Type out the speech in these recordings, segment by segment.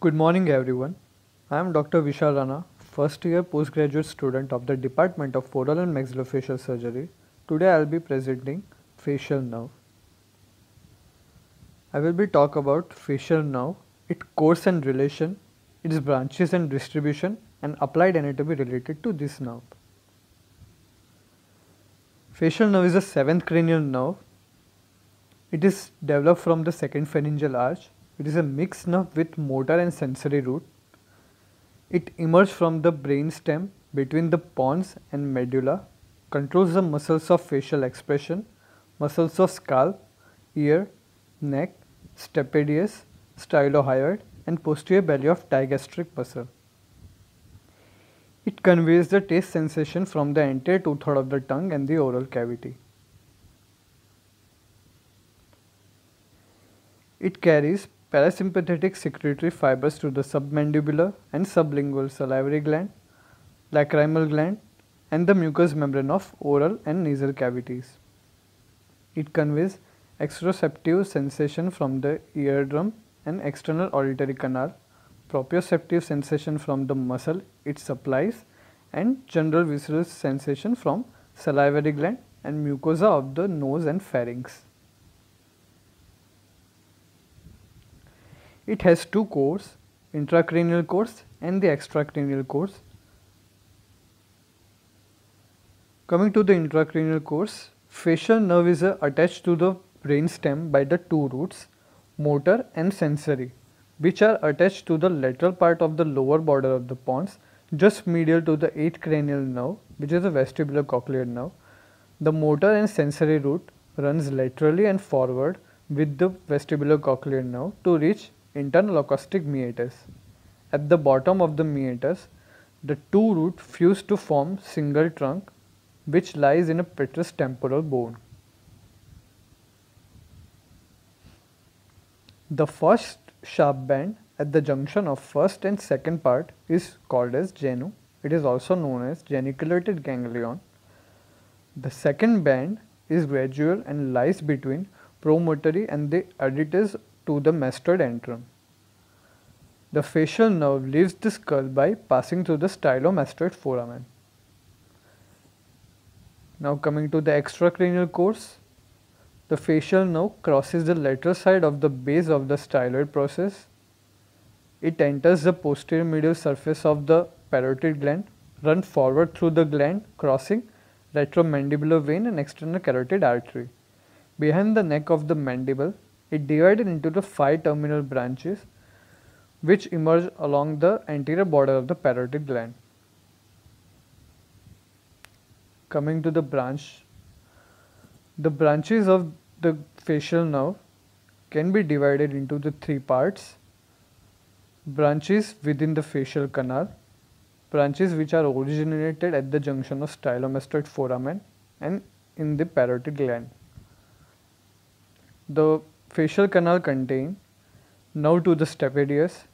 Good morning, everyone. I am Dr. Vishal Rana, first year postgraduate student of the Department of Oral and Maxillofacial Surgery. Today I will be presenting facial nerve. I will be talk about facial nerve, its course and relation, its branches and distribution, and applied anatomy related to this nerve. Facial nerve is a seventh cranial nerve. It is developed from the second pharyngeal arch. It is a mixed nerve with motor and sensory root. It emerges from the brain stem between the pons and medulla, controls the muscles of facial expression, muscles of scalp, ear, neck, stapedius, stylohyoid and posterior belly of digastric muscle. It conveys the taste sensation from the anterior two-third of the tongue and the oral cavity. It carries parasympathetic secretory fibers to the submandibular and sublingual salivary gland, lacrimal gland and the mucous membrane of oral and nasal cavities. It conveys exteroceptive sensation from the eardrum and external auditory canal, proprioceptive sensation from the muscle it supplies and general visceral sensation from salivary gland and mucosa of the nose and pharynx. It has two cores, intracranial course and the extracranial course. Coming to the intracranial course, facial nerve is uh, attached to the brainstem by the two roots, motor and sensory, which are attached to the lateral part of the lower border of the pons, just medial to the 8th cranial nerve, which is the vestibular cochlear nerve. The motor and sensory root runs laterally and forward with the vestibular cochlear nerve to reach internal acoustic meatus. At the bottom of the meatus, the two roots fuse to form single trunk which lies in a petrous temporal bone. The first sharp band at the junction of first and second part is called as genu. It is also known as geniculated ganglion. The second band is gradual and lies between promontory and the aditus to the mastoid antrum. The facial nerve leaves the skull by passing through the stylomastoid foramen. Now coming to the extracranial course, the facial nerve crosses the lateral side of the base of the styloid process. It enters the posterior medial surface of the parotid gland, runs forward through the gland, crossing retromandibular vein and external carotid artery. Behind the neck of the mandible, it divided into the five terminal branches which emerge along the anterior border of the parotid gland. Coming to the branch the branches of the facial nerve can be divided into the three parts. Branches within the facial canal, branches which are originated at the junction of stylomastoid foramen and in the parotid gland. The facial canal contain nerve to the stapedius,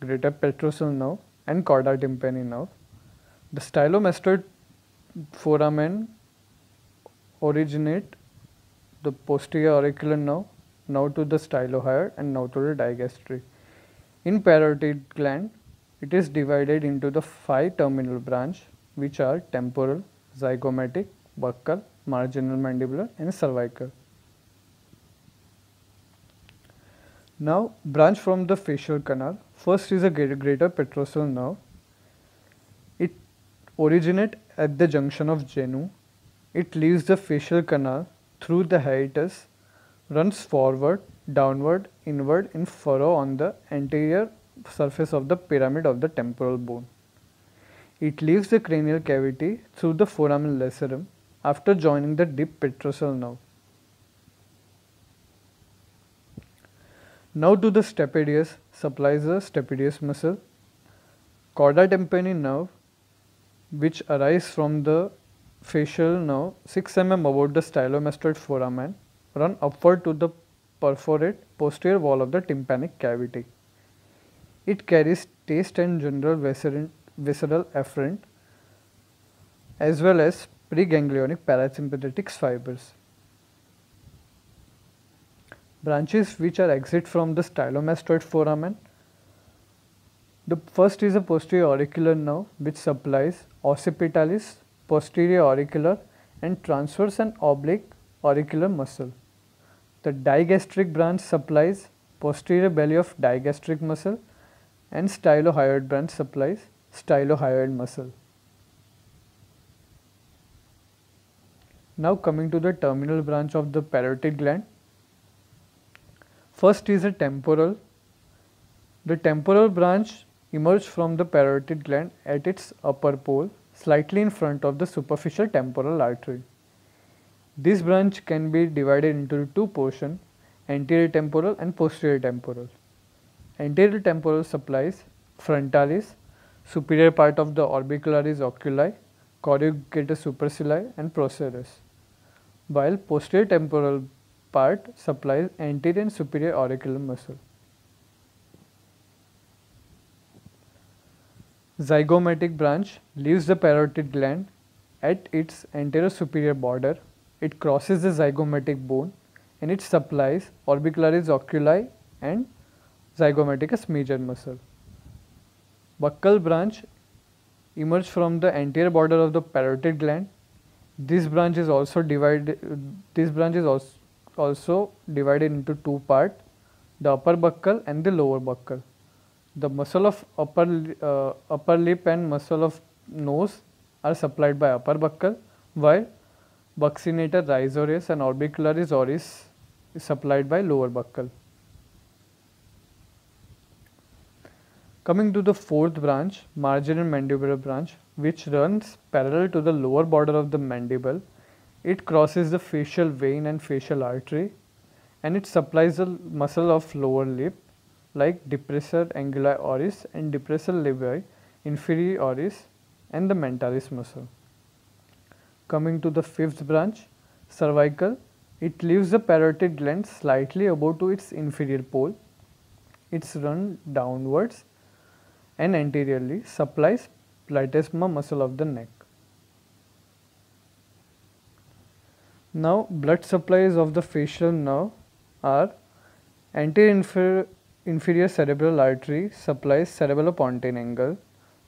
greater petrosal nerve and chorda tympani nerve. The stylomastoid foramen originate the posterior auricular nerve, now to the stylohyoid and now to the digastric. In parotid gland, it is divided into the five terminal branch which are temporal, zygomatic, buccal, marginal mandibular and cervical. Now branch from the facial canal. First is a greater petrosal nerve. It originate at the junction of genu. It leaves the facial canal through the hiatus runs forward, downward, inward in furrow on the anterior surface of the pyramid of the temporal bone. It leaves the cranial cavity through the foramen lacerum after joining the deep petrosal nerve. Now to the stapedius supplies the stapedius muscle. Chorda tympani nerve which arise from the facial nerve 6 mm above the stylomastoid foramen run upward to the perforate posterior wall of the tympanic cavity. It carries taste and general visceral afferent as well as preganglionic parasympathetic fibers. Branches which are exit from the stylomastoid foramen The first is a posterior auricular nerve which supplies occipitalis, posterior auricular and transverse and oblique auricular muscle. The digastric branch supplies posterior belly of digastric muscle and stylohyoid branch supplies stylohyoid muscle. Now coming to the terminal branch of the parotid gland. First is a temporal. The temporal branch emerges from the parotid gland at its upper pole slightly in front of the superficial temporal artery. This branch can be divided into two portions anterior temporal and posterior temporal. Anterior temporal supplies frontalis, superior part of the orbicularis oculi, corrugator supercilii and procerus while posterior temporal part supplies anterior and superior auricular muscle. Zygomatic branch leaves the parotid gland at its anterior superior border. It crosses the zygomatic bone and it supplies orbicularis oculi and zygomaticus major muscle. Buccal branch emerge from the anterior border of the parotid gland this branch is also divided this branch is also also divided into two parts the upper buccal and the lower buccal the muscle of upper uh, upper lip and muscle of nose are supplied by upper buccal while buccinator risorius and orbicularis oris is supplied by lower buccal coming to the fourth branch marginal mandibular branch which runs parallel to the lower border of the mandible. It crosses the facial vein and facial artery and it supplies the muscle of lower lip like depressor anguli oris and depressor labii inferioris and the mentalis muscle. Coming to the fifth branch, cervical, it leaves the parotid gland slightly above to its inferior pole. It's run downwards and anteriorly supplies platysma muscle of the neck. Now blood supplies of the facial nerve are anterior inferior cerebellar artery supplies cerebellopontine angle,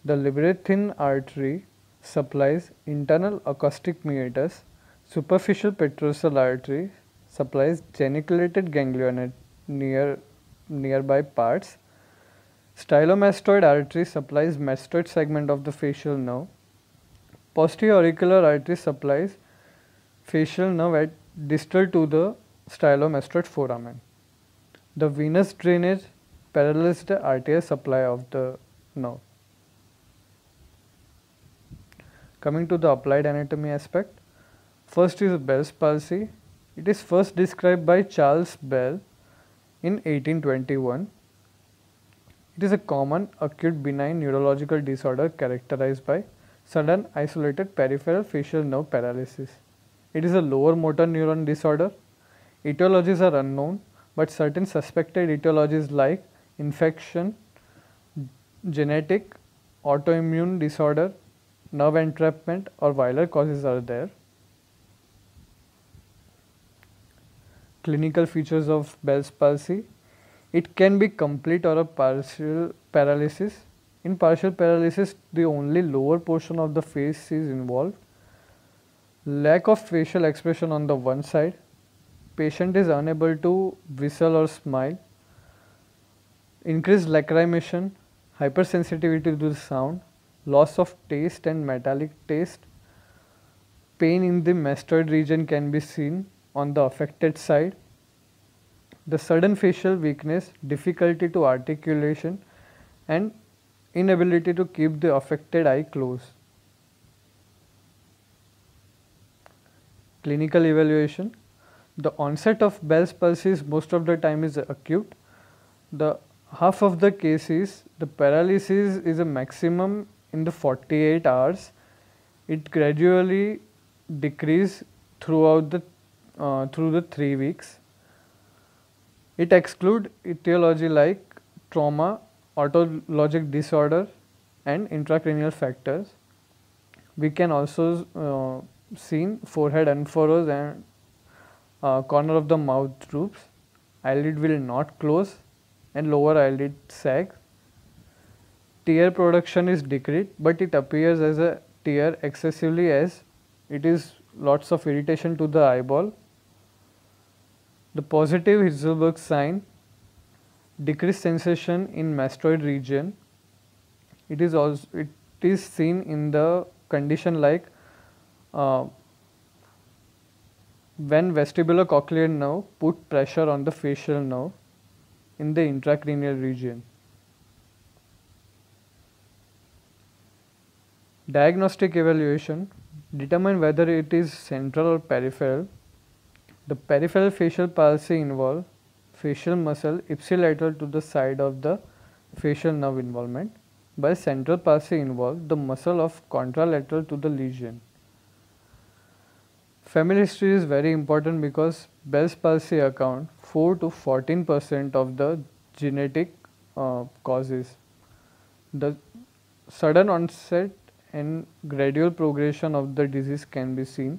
the labyrinthine artery supplies internal acoustic meatus, superficial petrosal artery supplies geniculated ganglion near nearby parts. Stylomastoid artery supplies mastoid segment of the facial nerve. Posterior auricular artery supplies facial nerve at distal to the stylomastoid foramen. The venous drainage parallels the arterial supply of the nerve. Coming to the applied anatomy aspect, first is Bell's palsy. It is first described by Charles Bell in 1821 it is a common acute benign neurological disorder characterized by sudden isolated peripheral facial nerve paralysis. It is a lower motor neuron disorder. Etiologies are unknown, but certain suspected etiologies like infection, genetic, autoimmune disorder, nerve entrapment or viral causes are there. Clinical features of Bell's palsy it can be complete or a partial paralysis. In partial paralysis, the only lower portion of the face is involved. Lack of facial expression on the one side. Patient is unable to whistle or smile. Increased lacrimation, hypersensitivity to the sound, loss of taste and metallic taste. Pain in the mastoid region can be seen on the affected side the sudden facial weakness, difficulty to articulation and inability to keep the affected eye closed. Clinical evaluation. The onset of Bell's palsy most of the time is acute. The half of the cases, the paralysis is a maximum in the 48 hours. It gradually decrease throughout the uh, through the 3 weeks it excludes etiology like trauma, otologic disorder and intracranial factors. We can also uh, see forehead unfurrows and uh, corner of the mouth droops, eyelid will not close and lower eyelid sag. tear production is decreased but it appears as a tear excessively as it is lots of irritation to the eyeball. The positive Hitselberger sign decreased sensation in mastoid region. It is also it is seen in the condition like Uh, when vestibular cochlear nerve put pressure on the facial nerve in the intracranial region. Diagnostic evaluation determine whether it is central or peripheral. The peripheral facial palsy involve facial muscle ipsilateral to the side of the facial nerve involvement, while central palsy involve the muscle of contralateral to the lesion. Family history is very important because Bell's palsy account 4 to 14 percent of the genetic uh, causes. The sudden onset and gradual progression of the disease can be seen.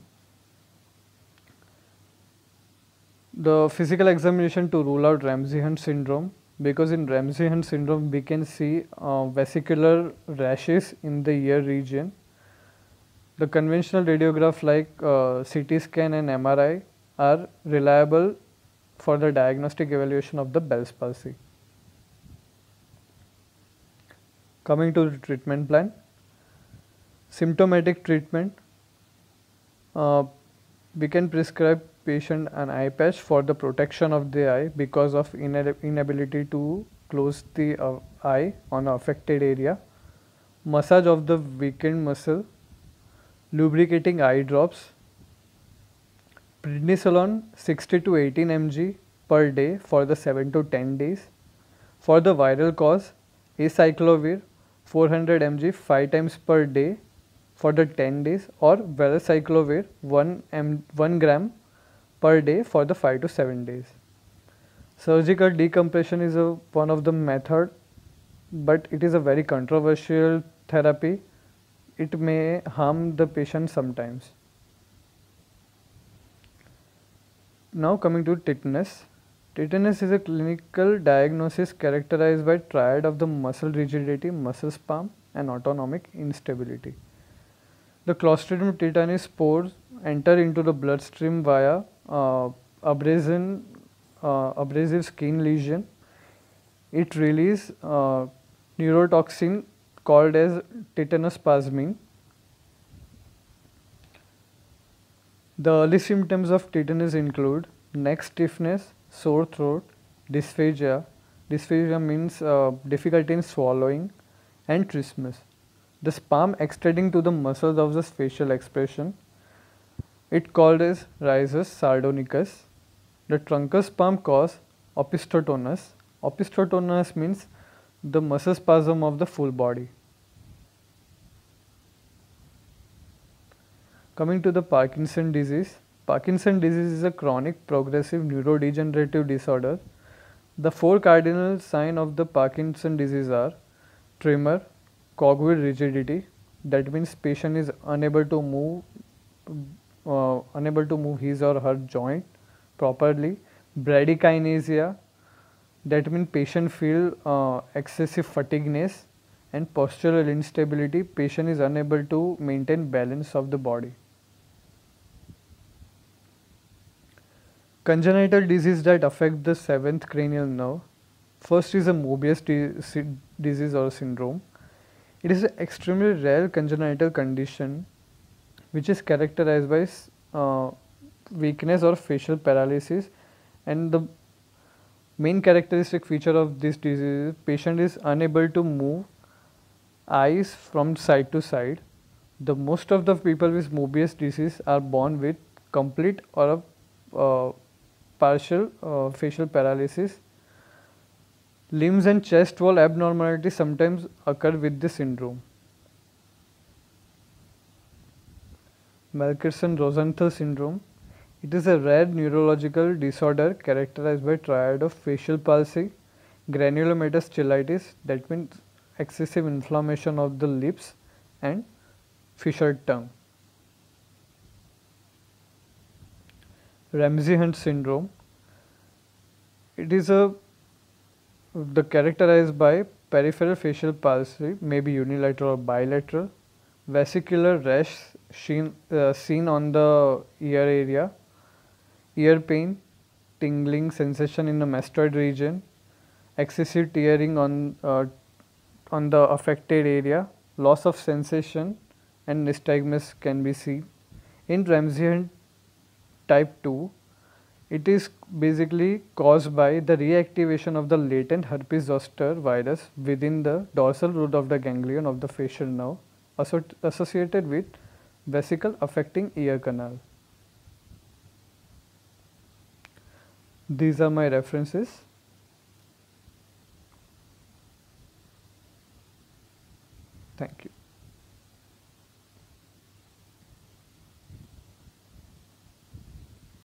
The physical examination to rule out Ramsay-Hunt syndrome because in Ramsay-Hunt syndrome we can see uh, vesicular rashes in the ear region. The conventional radiograph like uh, CT scan and MRI are reliable for the diagnostic evaluation of the Bell's palsy. Coming to the treatment plan, symptomatic treatment, uh, we can prescribe patient an eye patch for the protection of the eye because of inability to close the uh, eye on affected area, massage of the weakened muscle, lubricating eye drops, prednisolone 60 to 18 mg per day for the 7 to 10 days. For the viral cause, acyclovir 400 mg 5 times per day for the 10 days or valacyclovir 1, m, 1 gram per day for the 5 to 7 days. Surgical decompression is a, one of the method but it is a very controversial therapy. It may harm the patient sometimes. Now coming to tetanus. Tetanus is a clinical diagnosis characterized by triad of the muscle rigidity, muscle spasm and autonomic instability. The Clostridium tetani spores enter into the bloodstream via uh, abrasion, uh, abrasive skin lesion. It releases uh, neurotoxin called as tetanospasmin. The early symptoms of tetanus include neck stiffness, sore throat, dysphagia, dysphagia means uh, difficulty in swallowing and trismus. The spasm extending to the muscles of the facial expression, it called as risus sardonicus. The truncus spasm cause opisthotonus. Opisthotonus means the muscle spasm of the full body. Coming to the Parkinson disease, Parkinson disease is a chronic progressive neurodegenerative disorder. The four cardinal signs of the Parkinson disease are tremor, cogwheel rigidity, that means patient is unable to move uh, unable to move his or her joint properly, bradykinesia, that means patient feel uh, excessive fatigueness and postural instability, patient is unable to maintain balance of the body. Congenital disease that affect the seventh cranial nerve. First is a Mobius disease or syndrome. It is an extremely rare congenital condition which is characterized by uh, weakness or facial paralysis and the main characteristic feature of this disease is patient is unable to move eyes from side to side. The most of the people with Mobius disease are born with complete or a uh, partial uh, facial paralysis. Limbs and chest wall abnormalities sometimes occur with the syndrome. Melkersson-Rosenthal syndrome. It is a rare neurological disorder characterized by triad of facial palsy, granulomatous cheilitis that means excessive inflammation of the lips and fissured tongue. Ramsay-Hunt syndrome. It is a the characterized by peripheral facial palsy may be unilateral or bilateral. Vesicular rash seen, uh, seen on the ear area. Ear pain, tingling sensation in the mastoid region. Excessive tearing on, uh, on the affected area. Loss of sensation and nystagmus can be seen. In transient type 2 it is basically caused by the reactivation of the latent herpes zoster virus within the dorsal root of the ganglion of the facial nerve associated with vesicle affecting ear canal. These are my references. Thank you.